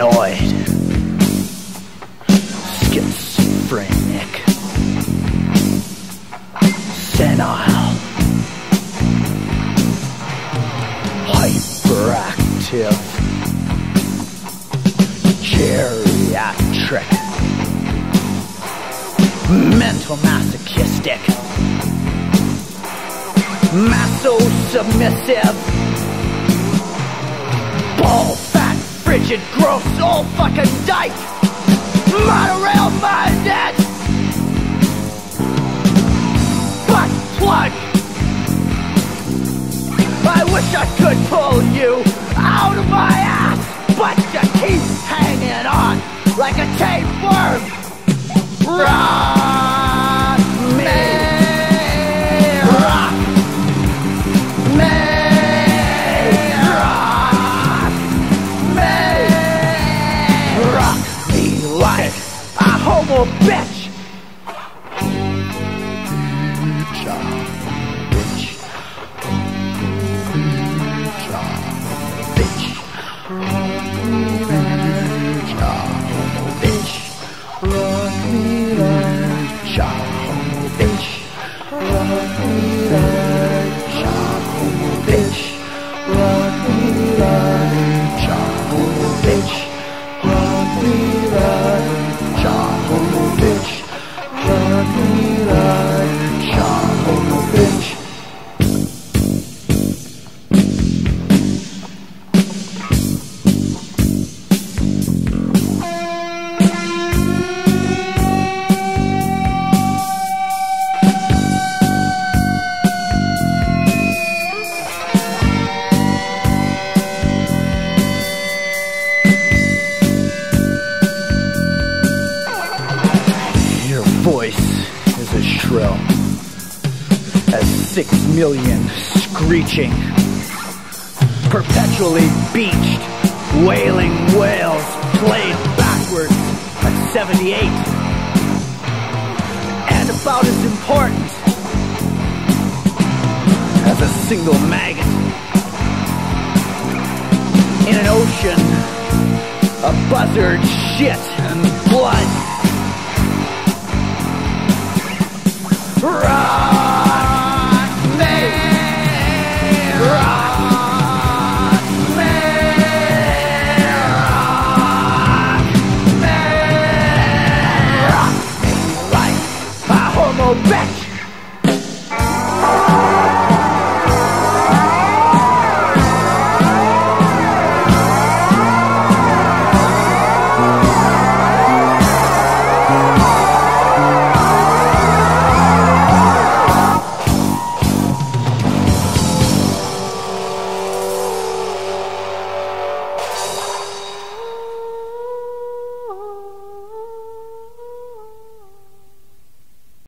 paranoid, schizophrenic, senile, hyperactive, geriatric, mental masochistic, maso submissive. Frigid, gross, old fucking dyke, monorail minded, butt plug. I wish I could pull you out of my ass, but you keep hanging on like a tapeworm. God. As six million screeching, perpetually beached, wailing whales played backwards at 78. And about as important as a single maggot in an ocean of buzzard shit and blood. Rock.